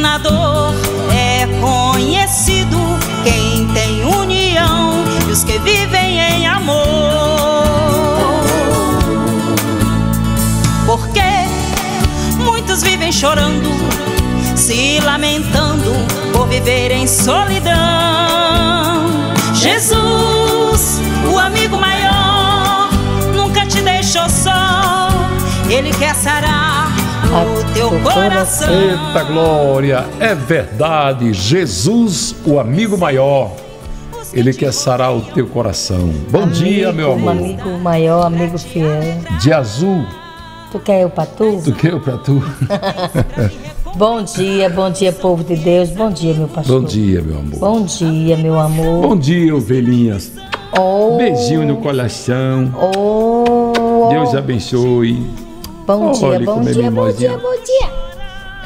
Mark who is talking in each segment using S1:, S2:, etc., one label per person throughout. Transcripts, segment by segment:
S1: na dor é conhecido. Quem tem união e os que vivem em amor. Porque muitos vivem chorando, se lamentando por viver em solidão. Jesus, o amigo maior, nunca te deixou só. Ele quer sarar teu coração.
S2: Eita glória, é verdade. Jesus, o amigo maior, ele quer sarar o teu coração. Bom
S3: amigo,
S2: dia, meu amor.
S3: Amigo maior, amigo fiel.
S2: De azul.
S3: Tu quer eu pra tu?
S2: Tu quer eu pra tu?
S3: bom dia, bom dia, povo de Deus. Bom dia, meu pastor.
S2: Bom dia, meu amor.
S3: Bom dia, meu amor.
S2: Bom dia, ovelhinhas. Oh, Beijinho no coração.
S3: Oh,
S2: Deus abençoe.
S3: Bom dia,
S2: Olha
S3: bom
S2: como é
S3: dia, bom dia, bom dia.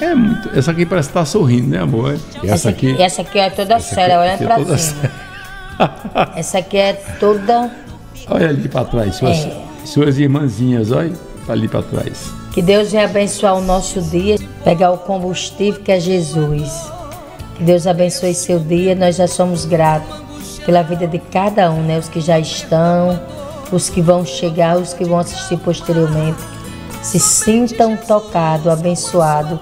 S2: É muito. Essa aqui parece que tá sorrindo, né, amor? E essa aqui.
S3: Essa aqui é toda séria, olha
S2: é
S3: pra
S2: toda
S3: cima. Essa aqui é toda.
S2: Olha ali pra trás, suas,
S3: É.
S2: suas irmãzinhas, olha. Tá ali pra trás.
S3: Que Deus venha abençoar o nosso dia, pegar o combustível que é Jesus. Que Deus abençoe seu dia. Nós já somos gratos pela vida de cada um, né? Os que já estão, os que vão chegar, os que vão assistir posteriormente. Se sintam tocados, abençoados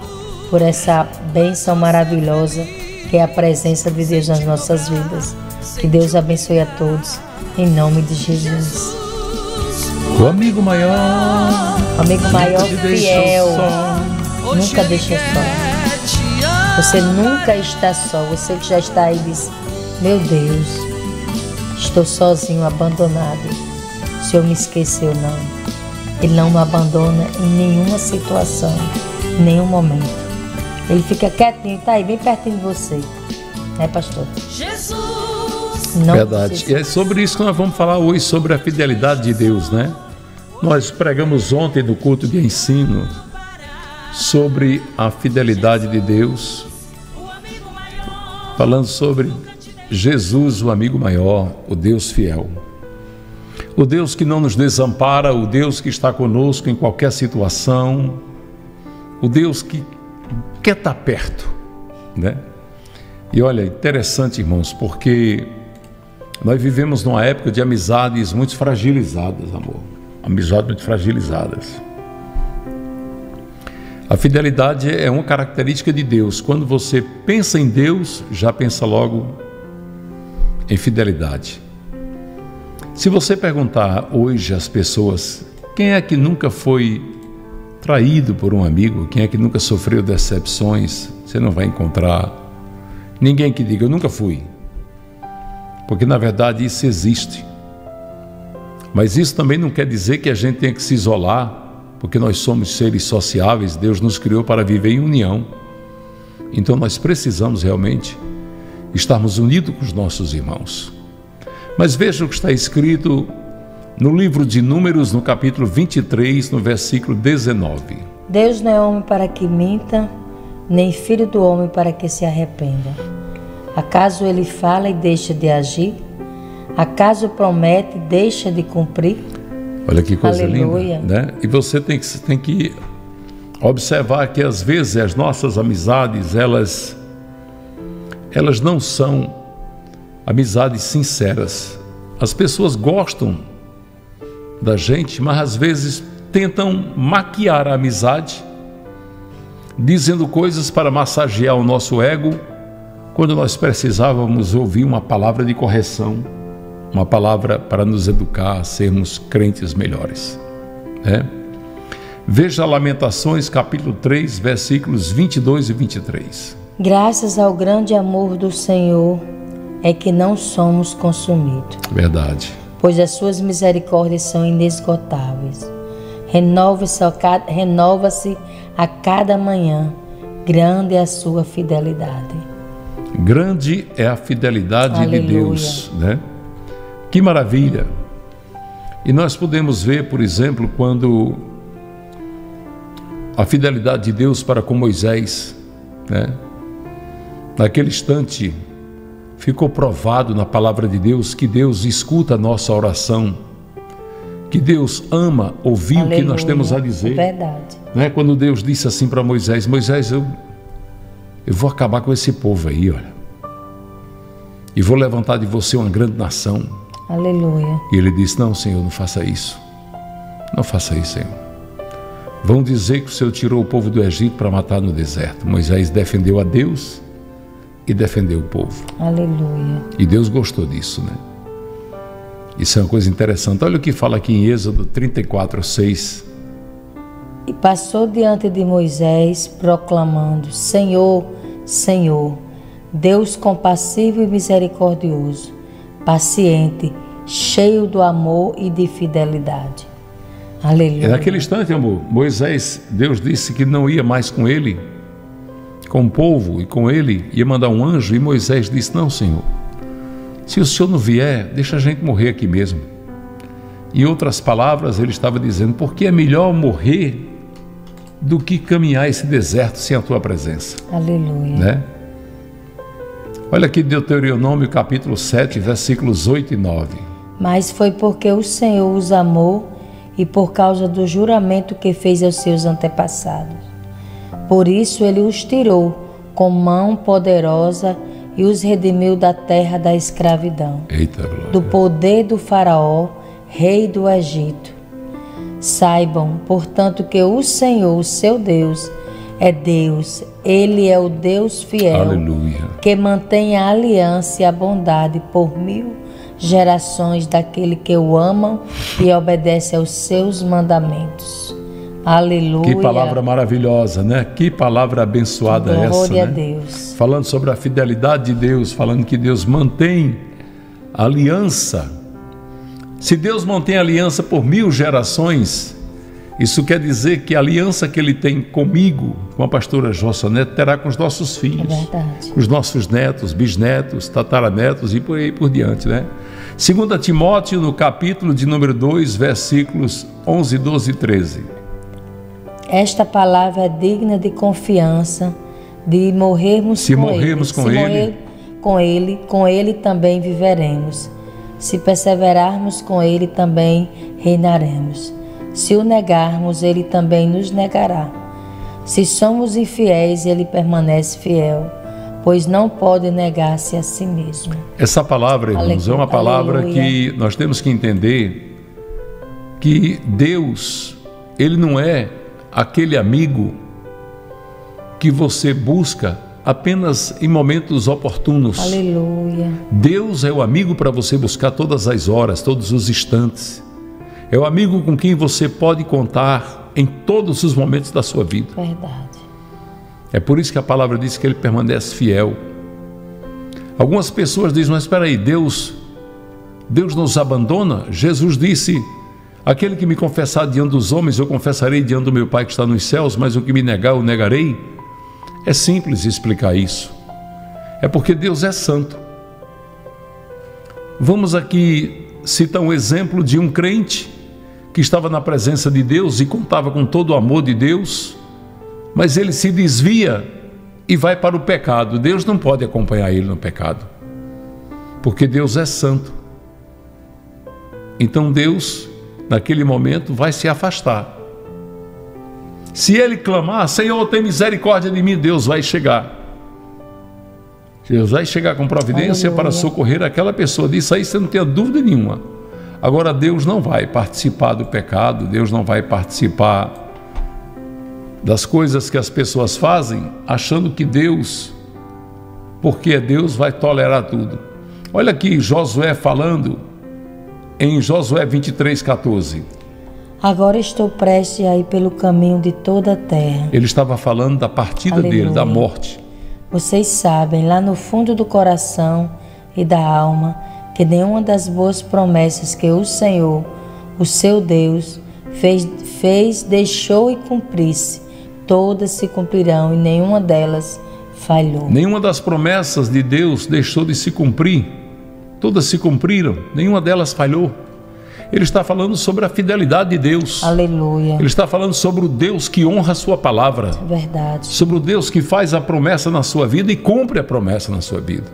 S3: por essa bênção maravilhosa que é a presença de Deus nas nossas vidas. Que Deus abençoe a todos, em nome de Jesus.
S2: O amigo maior.
S3: Amigo maior fiel.
S2: só.
S3: Nunca deixa só. Você nunca está só. Você que já está aí diz: Meu Deus, estou sozinho, abandonado. O Senhor me esqueceu, não. Ele não me abandona em nenhuma situação, em nenhum momento. Ele fica quietinho, tá aí, bem pertinho de você. Né, pastor? Não
S2: Verdade. E é sobre isso que nós vamos falar hoje, sobre a fidelidade de Deus, né? Nós pregamos ontem no culto de ensino sobre a fidelidade de Deus, falando sobre Jesus, o amigo maior, o Deus fiel. O Deus que não nos desampara, o Deus que está conosco em qualquer situação, o Deus que quer estar perto, né? E olha, interessante, irmãos, porque nós vivemos numa época de amizades muito fragilizadas, amor. Amizades muito fragilizadas. A fidelidade é uma característica de Deus. Quando você pensa em Deus, já pensa logo em fidelidade. Se você perguntar hoje às pessoas quem é que nunca foi traído por um amigo, quem é que nunca sofreu decepções, você não vai encontrar ninguém que diga eu nunca fui. Porque na verdade isso existe. Mas isso também não quer dizer que a gente tenha que se isolar, porque nós somos seres sociáveis, Deus nos criou para viver em união. Então nós precisamos realmente estarmos unidos com os nossos irmãos. Mas veja o que está escrito no livro de Números, no capítulo 23, no versículo 19.
S3: Deus não é homem para que minta, nem filho do homem para que se arrependa. Acaso ele fala e deixa de agir? Acaso promete e deixa de cumprir?
S2: Olha que coisa
S3: Aleluia.
S2: linda, né? E você tem que, tem que observar que às vezes as nossas amizades, elas, elas não são amizades sinceras. As pessoas gostam da gente, mas às vezes tentam maquiar a amizade, dizendo coisas para massagear o nosso ego, quando nós precisávamos ouvir uma palavra de correção, uma palavra para nos educar a sermos crentes melhores. né? Veja Lamentações, capítulo 3, versículos 22 e 23.
S3: Graças ao grande amor do Senhor é que não somos consumidos,
S2: Verdade.
S3: pois as suas misericórdias são inesgotáveis. Renova-se a cada, renova-se a cada manhã, grande é a sua fidelidade.
S2: Grande é a fidelidade de
S3: Aleluia.
S2: Deus, né? Que maravilha! E nós podemos ver, por exemplo, quando a fidelidade de Deus para com Moisés, né? Naquele instante ficou provado na palavra de Deus que Deus escuta a nossa oração que Deus ama ouvir Aleluia. o que nós temos a dizer.
S3: É verdade.
S2: Né? Quando Deus disse assim para Moisés: Moisés, eu, eu vou acabar com esse povo aí, olha. E vou levantar de você uma grande nação.
S3: Aleluia.
S2: E ele disse: Não, Senhor, não faça isso. Não faça isso, Senhor. Vão dizer que o Senhor tirou o povo do Egito para matar no deserto. Moisés defendeu a Deus e defendeu o povo.
S3: Aleluia.
S2: E Deus gostou disso, né? Isso é uma coisa interessante. Olha o que fala aqui em Êxodo 34, 6.
S3: E passou diante de Moisés, proclamando: Senhor, Senhor, Deus compassivo e misericordioso, paciente, cheio do amor e de fidelidade. Aleluia.
S2: E naquele instante, amor, Moisés, Deus disse que não ia mais com ele, com o povo, e com ele ia mandar um anjo, e Moisés disse: Não, Senhor, se o Senhor não vier, deixa a gente morrer aqui mesmo. Em outras palavras, ele estava dizendo: porque é melhor morrer do que caminhar esse deserto sem a tua presença.
S3: Aleluia.
S2: Né? Olha aqui Deuteronômio capítulo 7, versículos 8 e 9.
S3: Mas foi porque o Senhor os amou e por causa do juramento que fez aos seus antepassados. Por isso ele os tirou com mão poderosa e os redimiu da terra da escravidão,
S2: Eita,
S3: do poder do Faraó, rei do Egito. Saibam, portanto, que o Senhor, seu Deus, é Deus, Ele é o Deus fiel,
S2: Aleluia.
S3: que mantém a aliança e a bondade por mil gerações daquele que o amam e obedece aos seus mandamentos. Aleluia.
S2: Que palavra maravilhosa, né? Que palavra abençoada
S3: Glória
S2: essa,
S3: Glória
S2: né?
S3: a Deus.
S2: Falando sobre a fidelidade de Deus, falando que Deus mantém aliança. Se Deus mantém a aliança por mil gerações, isso quer dizer que a aliança que Ele tem comigo, com a pastora Neto, terá com os nossos filhos,
S3: é
S2: com os nossos netos, bisnetos, tataranetos e por aí por diante, né? 2 Timóteo, no capítulo de número 2, versículos 11, 12 e 13.
S3: Esta palavra é digna de confiança, de morrermos
S2: se
S3: com
S2: morrermos
S3: ele.
S2: com
S3: se
S2: ele.
S3: Morrer com ele, com ele também viveremos. Se perseverarmos com ele, também reinaremos. Se o negarmos, ele também nos negará. Se somos infiéis, ele permanece fiel, pois não pode negar-se a si mesmo.
S2: Essa palavra, irmãos, é uma palavra que nós temos que entender que Deus, ele não é aquele amigo que você busca apenas em momentos oportunos.
S3: Aleluia.
S2: Deus é o amigo para você buscar todas as horas, todos os instantes. É o amigo com quem você pode contar em todos os momentos da sua vida.
S3: Verdade.
S2: É por isso que a palavra diz que ele permanece fiel. Algumas pessoas dizem, mas espera aí, Deus, Deus nos abandona? Jesus disse, Aquele que me confessar diante dos homens, eu confessarei diante do meu Pai que está nos céus, mas o que me negar, eu negarei. É simples explicar isso. É porque Deus é santo. Vamos aqui citar um exemplo de um crente que estava na presença de Deus e contava com todo o amor de Deus, mas ele se desvia e vai para o pecado. Deus não pode acompanhar ele no pecado, porque Deus é santo. Então Deus naquele momento, vai se afastar. Se ele clamar, Senhor, tem misericórdia de mim, Deus vai chegar. Deus vai chegar com providência Aleluia. para socorrer aquela pessoa. Disso aí você não tem dúvida nenhuma. Agora, Deus não vai participar do pecado, Deus não vai participar das coisas que as pessoas fazem, achando que Deus, porque é Deus, vai tolerar tudo. Olha aqui Josué falando em Josué 23, 14.
S3: Agora estou prestes a ir pelo caminho de toda a terra.
S2: Ele estava falando da partida Aleluia. dele, da morte.
S3: Vocês sabem, lá no fundo do coração e da alma, que nenhuma das boas promessas que o Senhor, o seu Deus, fez, fez deixou e cumprisse, todas se cumprirão e nenhuma delas falhou.
S2: Nenhuma das promessas de Deus deixou de se cumprir Todas se cumpriram, nenhuma delas falhou. Ele está falando sobre a fidelidade de Deus.
S3: Aleluia.
S2: Ele está falando sobre o Deus que honra a sua palavra.
S3: Verdade.
S2: Sobre o Deus que faz a promessa na sua vida e cumpre a promessa na sua vida.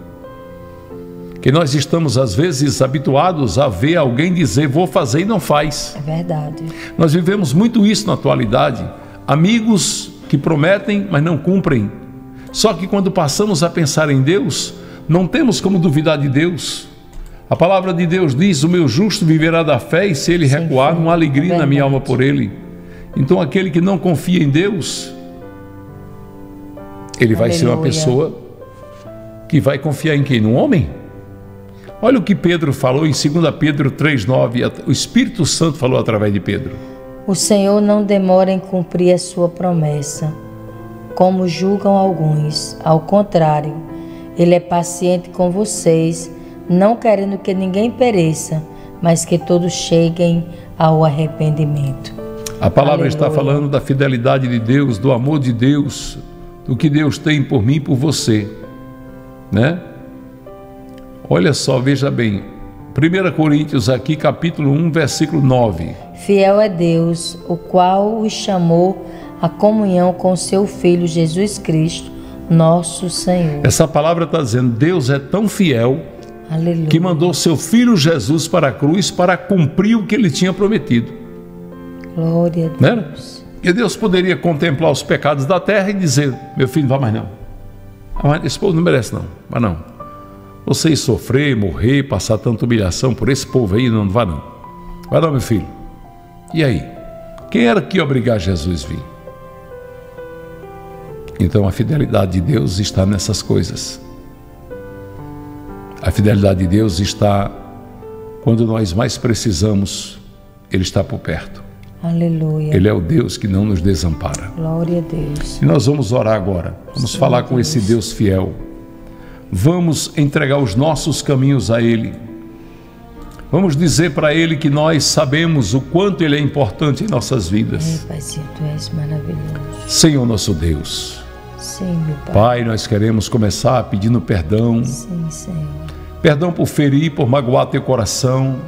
S2: Que nós estamos, às vezes, habituados a ver alguém dizer vou fazer e não faz.
S3: É verdade.
S2: Nós vivemos muito isso na atualidade. Amigos que prometem, mas não cumprem. Só que quando passamos a pensar em Deus, não temos como duvidar de Deus. A palavra de Deus diz: O meu justo viverá da fé, e se ele
S3: Sim,
S2: recuar, não há alegria
S3: É
S2: na minha alma por ele. Então, aquele que não confia em Deus, ele vai ser uma
S3: Aleluia.
S2: pessoa que vai confiar em quem? No homem? Olha o que Pedro falou em 2 Pedro 3,9. O Espírito Santo falou através de Pedro.
S3: O Senhor não demora em cumprir a sua promessa, como julgam alguns. Ao contrário, Ele é paciente com vocês, não querendo que ninguém pereça, mas que todos cheguem ao arrependimento.
S2: A palavra está
S3: Aleluia.
S2: falando da fidelidade de Deus, do amor de Deus, do que Deus tem por mim e por você, né? Olha só, veja bem. 1 Coríntios aqui, capítulo 1, versículo 9.
S3: Fiel é Deus, o qual os chamou à comunhão com seu Filho Jesus Cristo, nosso Senhor.
S2: Essa palavra está dizendo: Deus é tão fiel
S3: Aleluia.
S2: que mandou seu filho Jesus para a cruz para cumprir o que ele tinha prometido.
S3: Glória a
S2: Né?
S3: Deus.
S2: E Deus poderia contemplar os pecados da terra e dizer: Meu filho, não vai mais não. Ah, Esse povo não merece, não. Vai não. Vocês sofrer, morrer, passar tanta humilhação por esse povo aí, não, não vai não. Vai não, meu filho. E aí? Quem era que ia obrigar Jesus a vir? Então a fidelidade de Deus está nessas coisas. A fidelidade de Deus está quando nós mais precisamos, Ele está por perto.
S3: Aleluia.
S2: Ele é o Deus que não nos desampara.
S3: Glória a Deus.
S2: E nós vamos orar agora. Vamos falar com esse Deus fiel. Vamos entregar os nossos caminhos a Ele. Vamos dizer para Ele que nós sabemos o quanto Ele é importante em nossas vidas.
S3: Ei, Paizinho, Tu és maravilhoso.
S2: Senhor nosso Deus.
S3: Sim, meu Pai.
S2: Pai, nós queremos começar pedindo perdão.
S3: Sim, Senhor.
S2: Perdão por ferir, por magoar teu coração.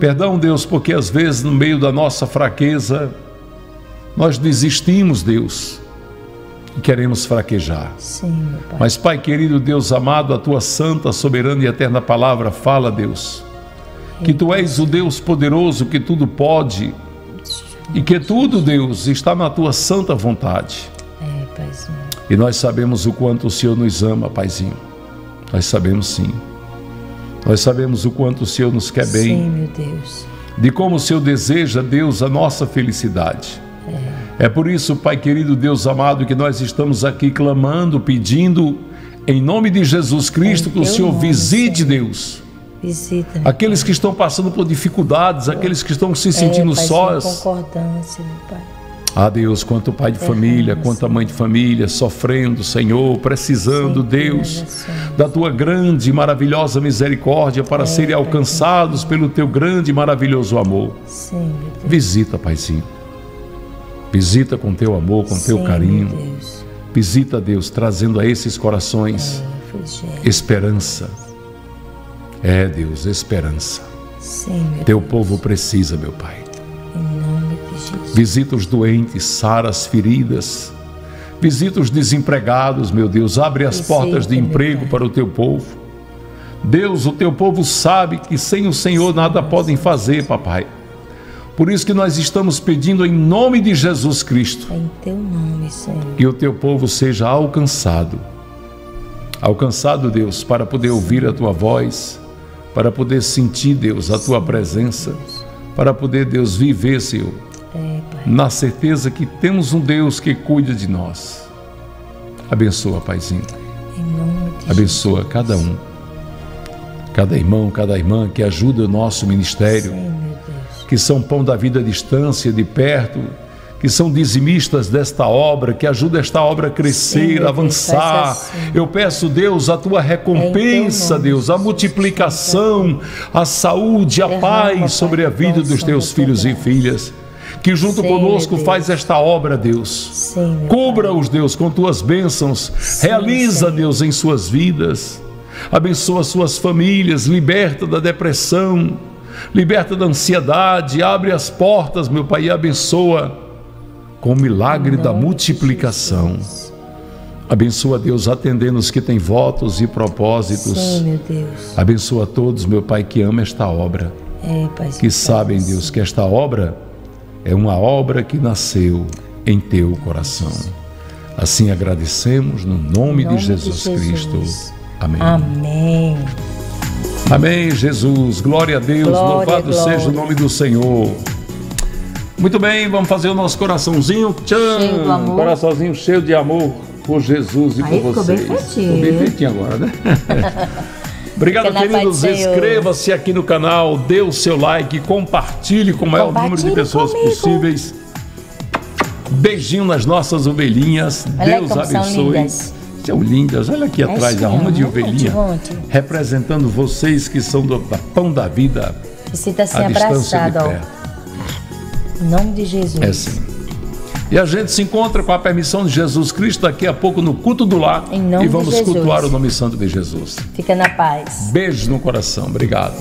S2: Perdão, Deus, porque às vezes no meio da nossa fraqueza nós desistimos, Deus, e queremos fraquejar.
S3: Sim, Pai.
S2: Mas, Pai querido, Deus amado, a tua santa, soberana e eterna palavra fala, Deus, que tu és o Deus poderoso que tudo pode e que tudo, Deus, está na tua santa vontade.
S3: É, Paizinho.
S2: E nós sabemos o quanto o Senhor nos ama, Paizinho. Nós sabemos sim. Nós sabemos o quanto o Senhor nos quer bem,
S3: Sim, meu Deus.
S2: de como o Senhor deseja, Deus, a nossa felicidade. É por isso, Pai querido, Deus amado, que nós estamos aqui clamando, pedindo, em nome de Jesus Cristo,
S3: Em
S2: que o Senhor
S3: nome,
S2: visite,
S3: Senhor.
S2: Deus,
S3: Visita,
S2: aqueles que estão passando por dificuldades, aqueles que estão se sentindo
S3: é, Paizinho,
S2: sós.
S3: concordância, meu Pai.
S2: Ah, Deus, quanto pai de família, quanta mãe de família, sofrendo, Senhor, precisando, Deus, da tua grande e maravilhosa misericórdia para serem alcançados pelo teu grande e maravilhoso amor. Visita, Paizinho. Visita com teu amor, com teu carinho. Visita, Deus, trazendo a esses corações
S3: É,
S2: esperança. É, Deus, esperança. Teu povo precisa, meu Pai. Visita os doentes, sara as feridas. Visita os desempregados, meu Deus. Abre as
S3: Visita,
S2: portas de emprego para o teu povo. Deus, o teu povo sabe que sem o Senhor nada podem fazer, papai. Por isso que nós estamos pedindo em nome de Jesus Cristo
S3: Em teu nome, Senhor.
S2: que o teu povo seja alcançado. Alcançado, Deus, para poder ouvir a tua voz, para poder sentir, Deus, a tua presença, para poder, Deus, viver, Senhor,
S3: É,
S2: na certeza que temos um Deus que cuida de nós. Abençoa, Paizinho. Abençoa cada um. Cada irmão, cada irmã que ajuda o nosso
S3: Jesus.
S2: ministério,
S3: Sim,
S2: que são pão da vida à distância, de perto, que são dizimistas desta obra, que ajuda esta obra a crescer,
S3: Sim,
S2: avançar.
S3: assim.
S2: Eu peço, Deus, a tua recompensa,
S3: nome,
S2: Deus, a
S3: Jesus.
S2: multiplicação, a saúde, a paz sobre a vida dos teus filhos e filhas. Que junto
S3: Sim,
S2: conosco faz esta obra, Deus.
S3: Sim,
S2: Cubra-os, Deus, com tuas bênçãos. Realiza,
S3: Senhor.
S2: Deus, em suas vidas. Abençoa suas famílias, liberta da depressão, liberta da ansiedade, abre as portas, meu Pai, e abençoa com o milagre da multiplicação. Abençoa, Deus, atendendo os que têm votos e propósitos.
S3: Sim.
S2: Abençoa todos, meu Pai, que ama esta obra.
S3: É, Pai.
S2: Que sabem, Deus, que esta obra é uma obra que nasceu em teu coração. Assim agradecemos no nome,
S3: nome
S2: de, Jesus
S3: de Jesus.
S2: Cristo. Amém.
S3: Amém.
S2: Amém, Jesus. Glória a Deus.
S3: Glória,
S2: Louvado
S3: glória.
S2: seja o nome do Senhor. Muito bem, vamos fazer o nosso coraçãozinho. Tchan!
S3: Cheio do amor.
S2: Coraçãozinho cheio de amor por Jesus e
S3: Aí
S2: por
S3: ficou bem
S2: vocês.
S3: feitinho.
S2: Ficou bem feitinho agora, né? Obrigado,
S3: Fica
S2: queridos. Inscreva-se aqui no canal, dê o seu like, compartilhe com o maior número de pessoas
S3: comigo.
S2: possíveis. Beijinho nas nossas ovelhinhas.
S3: Olha
S2: Deus
S3: como são
S2: abençoe.
S3: lindas.
S2: São lindas. Olha aqui atrás,
S3: sim,
S2: a uma de
S3: monte,
S2: ovelhinha.
S3: monte.
S2: Representando vocês que são do pão da vida.
S3: E sinta-se
S2: a distância de
S3: abraçado, ó. Em nome de Jesus.
S2: É sim. E a gente se encontra com a permissão de Jesus Cristo daqui a pouco no culto do lar.
S3: Em nome
S2: e vamos cultuar o nome santo de Jesus.
S3: Fica na paz.
S2: Beijo no coração. Obrigado.